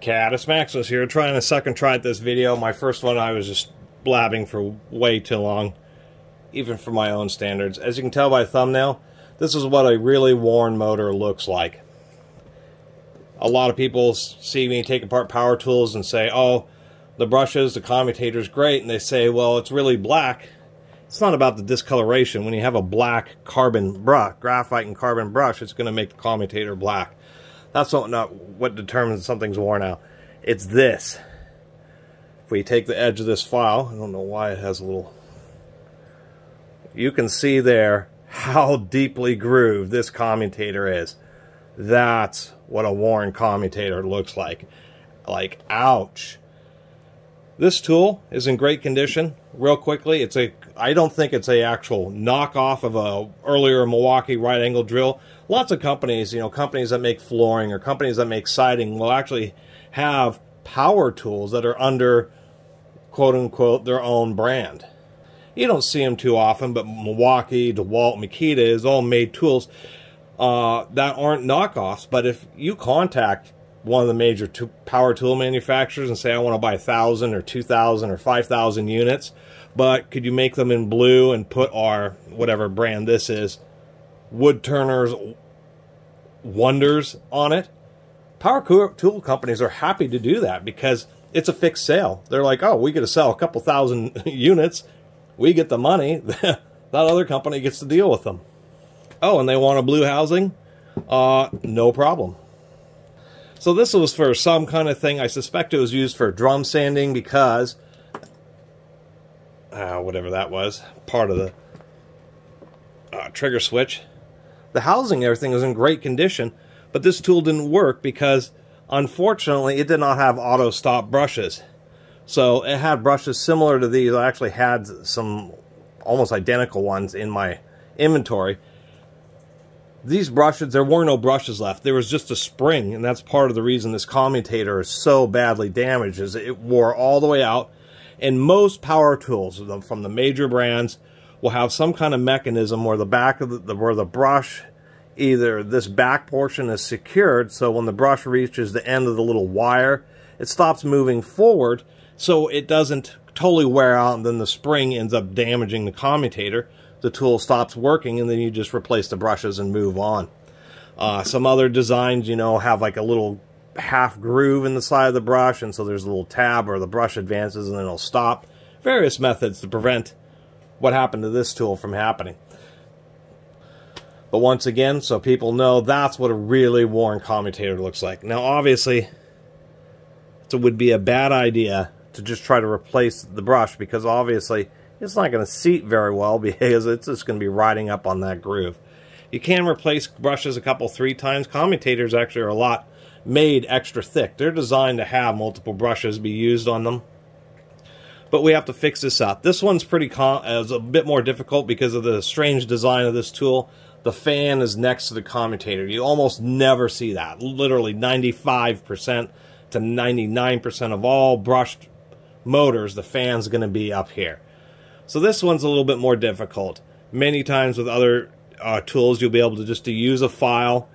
Catus Maximus here, trying a second try at this video. My first one, I was just blabbing for way too long, even for my own standards. As you can tell by thumbnail, this is what a really worn motor looks like. A lot of people see me take apart power tools and say, oh, the brushes, the commutator's great, and they say, well, it's really black. It's not about the discoloration. When you have a black carbon brush, graphite and carbon brush, it's going to make the commutator black. That's not, not what determines something's worn out. It's this. If we take the edge of this file, I don't know why it has a little... You can see there how deeply grooved this commutator is. That's what a worn commutator looks like. Like, ouch. This tool is in great condition. Real quickly, it's a I don't think it's a actual knockoff of a earlier Milwaukee right angle drill. Lots of companies, you know, companies that make flooring or companies that make siding will actually have power tools that are under quote unquote their own brand. You don't see them too often, but Milwaukee, DeWalt, Makita is all made tools uh, that aren't knockoffs. But if you contact one of the major power tool manufacturers and say, I want to buy 1,000 or 2,000 or 5,000 units, but could you make them in blue and put our, whatever brand this is, Wood Turner's Wonders on it? Power tool companies are happy to do that because it's a fixed sale. They're like, oh, we get to sell a couple thousand units. We get the money. that other company gets to deal with them. Oh, and they want a blue housing? Uh, no problem. So this was for some kind of thing. I suspect it was used for drum sanding because, uh, whatever that was, part of the uh, trigger switch. The housing everything was in great condition, but this tool didn't work because, unfortunately, it did not have auto stop brushes. So it had brushes similar to these. I actually had some almost identical ones in my inventory these brushes, there were no brushes left. There was just a spring, and that's part of the reason this commutator is so badly damaged, is it wore all the way out. And most power tools from the major brands will have some kind of mechanism where the back of the, where the brush, either this back portion is secured, so when the brush reaches the end of the little wire, it stops moving forward, so it doesn't totally wear out, and then the spring ends up damaging the commutator the tool stops working and then you just replace the brushes and move on. Uh, some other designs, you know, have like a little half groove in the side of the brush and so there's a little tab or the brush advances and then it'll stop. Various methods to prevent what happened to this tool from happening. But once again, so people know that's what a really worn commutator looks like. Now, obviously, it would be a bad idea to just try to replace the brush because obviously it's not going to seat very well because it's just going to be riding up on that groove. You can replace brushes a couple, three times. Commutators actually are a lot made extra thick. They're designed to have multiple brushes be used on them. But we have to fix this up. This one's pretty is a bit more difficult because of the strange design of this tool. The fan is next to the commutator. You almost never see that. Literally 95% to 99% of all brushed motors, the fan's going to be up here. So this one's a little bit more difficult. Many times with other uh, tools, you'll be able to just to use a file.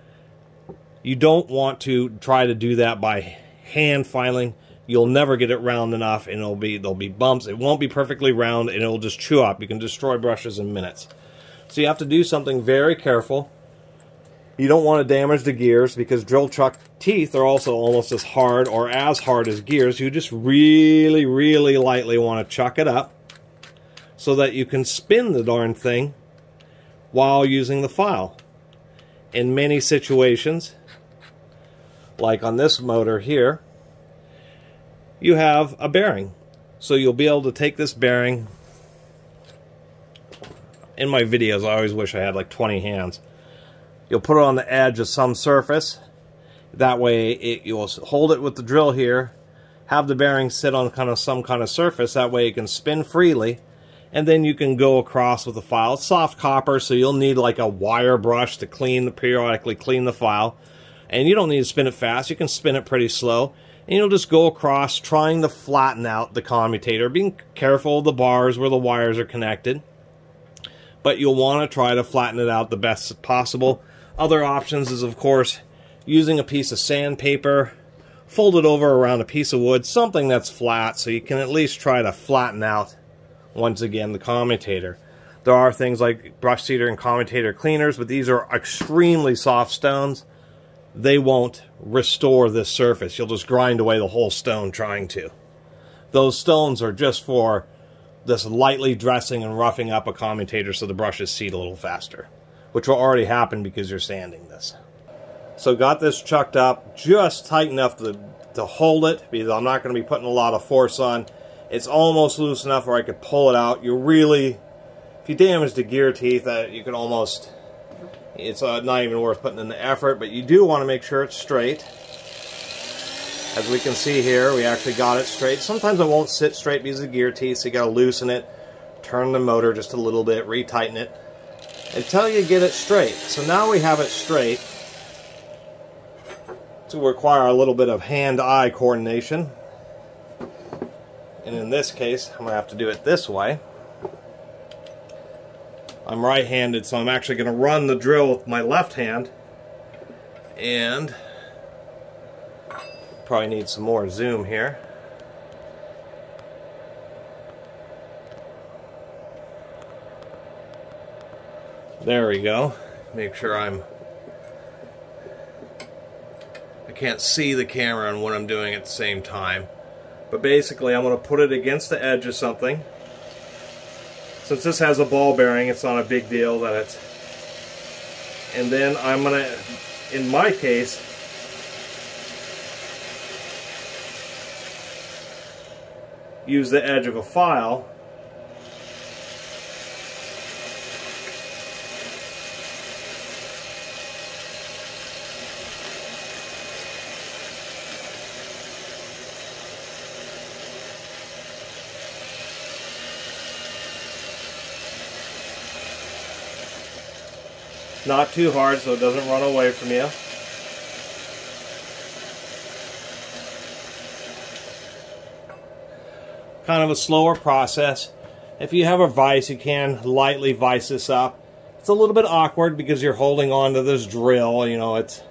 You don't want to try to do that by hand filing. You'll never get it round enough, and it'll be there'll be bumps. It won't be perfectly round, and it'll just chew up. You can destroy brushes in minutes. So you have to do something very careful. You don't want to damage the gears because drill chuck teeth are also almost as hard or as hard as gears. You just really, really lightly want to chuck it up so that you can spin the darn thing while using the file. In many situations, like on this motor here, you have a bearing. So you'll be able to take this bearing. In my videos, I always wish I had like 20 hands. You'll put it on the edge of some surface. That way it, you'll hold it with the drill here, have the bearing sit on kind of some kind of surface. That way it can spin freely and then you can go across with the file. It's soft copper, so you'll need like a wire brush to clean the periodically clean the file. And you don't need to spin it fast. You can spin it pretty slow. And you'll just go across trying to flatten out the commutator, being careful of the bars where the wires are connected. But you'll want to try to flatten it out the best possible. Other options is, of course, using a piece of sandpaper fold it over around a piece of wood, something that's flat, so you can at least try to flatten out, once again, the commutator. There are things like brush seater and commutator cleaners, but these are extremely soft stones. They won't restore this surface. You'll just grind away the whole stone trying to. Those stones are just for this lightly dressing and roughing up a commutator so the brushes seat a little faster, which will already happen because you're sanding this. So got this chucked up just tight enough to, to hold it because I'm not going to be putting a lot of force on. It's almost loose enough where I could pull it out. You really if you damage the gear teeth, uh, you can almost, it's uh, not even worth putting in the effort, but you do want to make sure it's straight. As we can see here, we actually got it straight. Sometimes it won't sit straight because of the gear teeth, so you got to loosen it, turn the motor just a little bit, retighten it, until you get it straight. So now we have it straight. To require a little bit of hand-eye coordination. And in this case, I'm going to have to do it this way. I'm right-handed, so I'm actually going to run the drill with my left hand. And probably need some more zoom here. There we go. Make sure I'm... I can't see the camera and what I'm doing at the same time. But basically, I'm going to put it against the edge of something. Since this has a ball bearing, it's not a big deal that it's... And then I'm going to, in my case, use the edge of a file Not too hard so it doesn't run away from you. Kind of a slower process. If you have a vise, you can lightly vise this up. It's a little bit awkward because you're holding on to this drill, you know, it's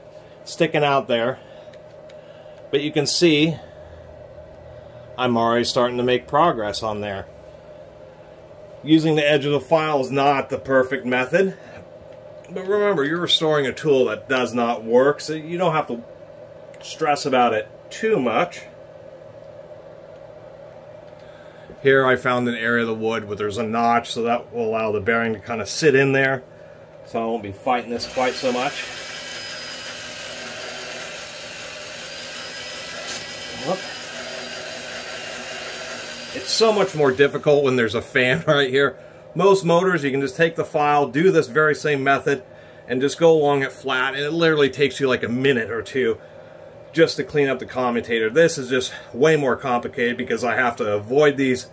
sticking out there. But you can see I'm already starting to make progress on there. Using the edge of the file is not the perfect method. But remember, you're restoring a tool that does not work, so you don't have to stress about it too much. Here I found an area of the wood where there's a notch, so that will allow the bearing to kind of sit in there, so I won't be fighting this quite so much. It's so much more difficult when there's a fan right here. Most motors, you can just take the file, do this very same method, and just go along it flat, and it literally takes you like a minute or two just to clean up the commutator. This is just way more complicated because I have to avoid these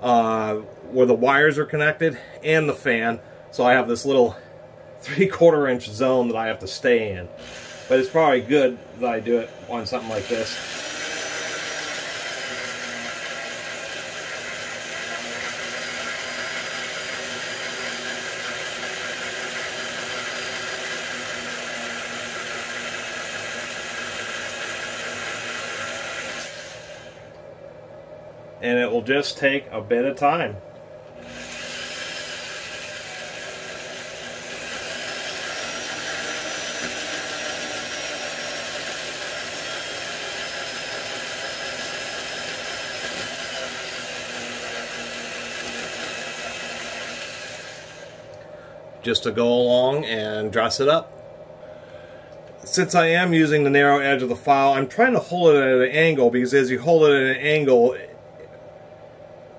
uh, where the wires are connected and the fan. So I have this little three-quarter inch zone that I have to stay in. But it's probably good that I do it on something like this. And it will just take a bit of time. just to go along and dress it up. Since I am using the narrow edge of the file, I'm trying to hold it at an angle because as you hold it at an angle,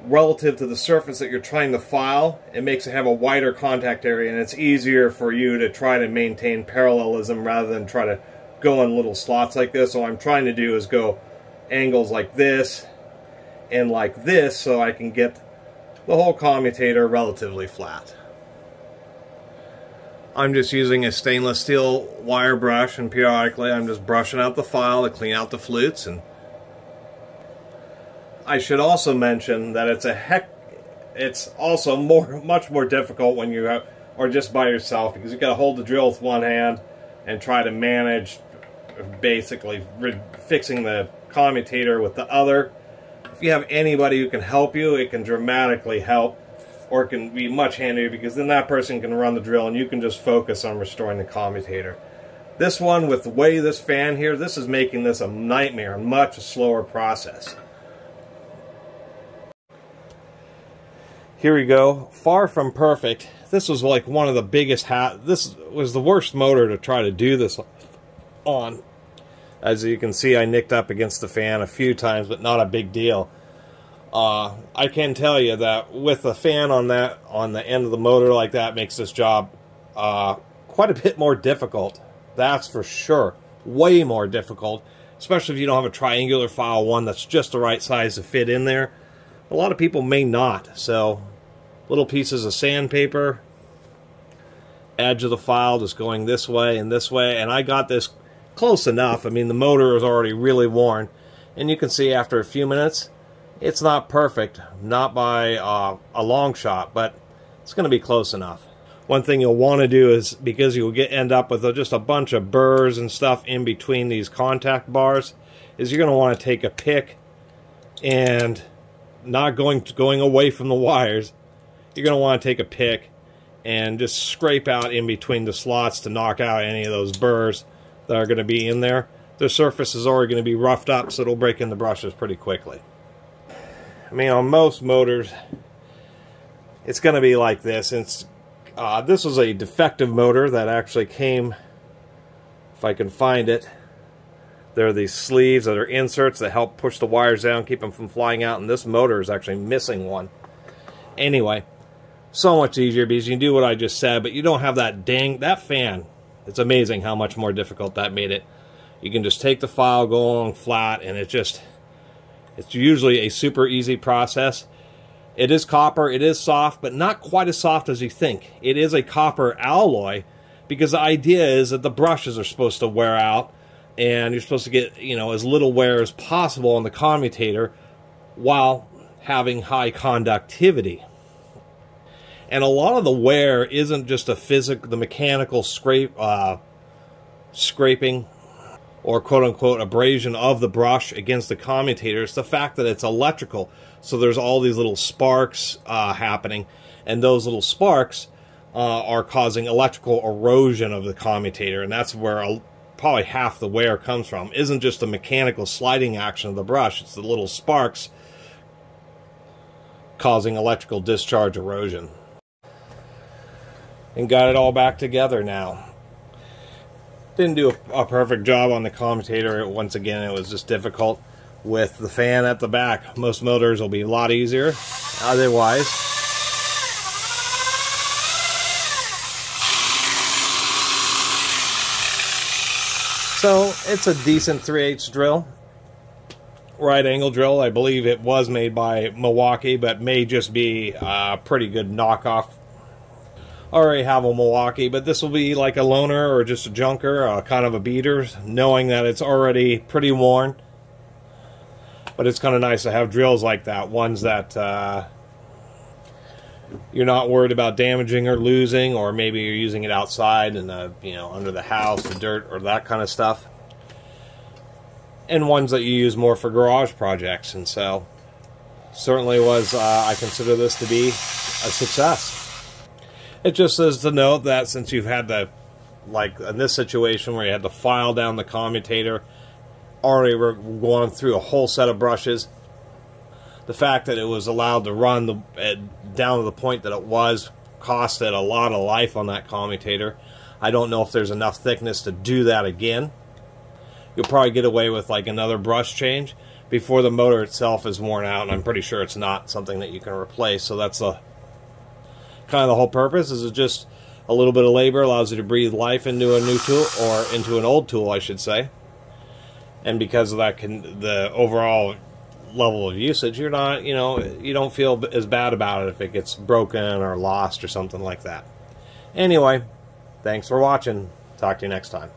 relative to the surface that you're trying to file, it makes it have a wider contact area and it's easier for you to try to maintain parallelism rather than try to go in little slots like this. So I'm trying to do is go angles like this and like this so I can get the whole commutator relatively flat. I'm just using a stainless steel wire brush and periodically I'm just brushing out the file to clean out the flutes and I should also mention that it's a heck. It's also more, much more difficult when you or just by yourself because you got to hold the drill with one hand and try to manage basically fixing the commutator with the other. If you have anybody who can help you, it can dramatically help or it can be much handier because then that person can run the drill and you can just focus on restoring the commutator. This one, with the way this fan here, this is making this a nightmare, a much slower process. Here we go. Far from perfect. This was like one of the biggest hat. This was the worst motor to try to do this on. As you can see, I nicked up against the fan a few times, but not a big deal. Uh, I can tell you that with a fan on that on the end of the motor like that makes this job uh, quite a bit more difficult. That's for sure. Way more difficult, especially if you don't have a triangular file one that's just the right size to fit in there. A lot of people may not, so little pieces of sandpaper, edge of the file just going this way and this way, and I got this close enough. I mean, the motor is already really worn, and you can see after a few minutes, it's not perfect, not by uh, a long shot, but it's going to be close enough. One thing you'll want to do is, because you'll get end up with just a bunch of burrs and stuff in between these contact bars, is you're going to want to take a pick and not going to, going away from the wires, you're going to want to take a pick and just scrape out in between the slots to knock out any of those burrs that are going to be in there. The surface is already going to be roughed up, so it'll break in the brushes pretty quickly. I mean, on most motors, it's going to be like this. It's uh, this was a defective motor that actually came, if I can find it, there are these sleeves that are inserts that help push the wires down, keep them from flying out, and this motor is actually missing one. Anyway, so much easier because you can do what I just said, but you don't have that dang, that fan. It's amazing how much more difficult that made it. You can just take the file, go along flat, and it just, it's usually a super easy process. It is copper, it is soft, but not quite as soft as you think. It is a copper alloy because the idea is that the brushes are supposed to wear out and you're supposed to get you know as little wear as possible on the commutator while having high conductivity. And a lot of the wear isn't just a physical the mechanical scrape uh, scraping or quote unquote abrasion of the brush against the commutator. It's the fact that it's electrical. So there's all these little sparks uh, happening. And those little sparks uh, are causing electrical erosion of the commutator. And that's where a, probably half the wear comes from isn't just the mechanical sliding action of the brush, it's the little sparks causing electrical discharge erosion. And got it all back together now. Didn't do a, a perfect job on the commutator. Once again, it was just difficult with the fan at the back. Most motors will be a lot easier otherwise. So it's a decent 3 8 drill. Right angle drill. I believe it was made by Milwaukee, but may just be a pretty good knockoff. I already have a Milwaukee, but this will be like a loaner or just a junker, kind of a beater, knowing that it's already pretty worn. But it's kind of nice to have drills like that, ones that uh, you're not worried about damaging or losing, or maybe you're using it outside and you know under the house, the dirt, or that kind of stuff. And ones that you use more for garage projects, and so certainly was uh, I consider this to be a success. It just says to note that since you've had the like in this situation where you had to file down the commutator, already we're going through a whole set of brushes the fact that it was allowed to run the, down to the point that it was costed a lot of life on that commutator. I don't know if there's enough thickness to do that again. You'll probably get away with like another brush change before the motor itself is worn out, and I'm pretty sure it's not something that you can replace. So that's the kind of the whole purpose. Is it just a little bit of labor allows you to breathe life into a new tool or into an old tool, I should say. And because of that, can the overall level of usage, you're not, you know, you don't feel as bad about it if it gets broken or lost or something like that. Anyway, thanks for watching. Talk to you next time.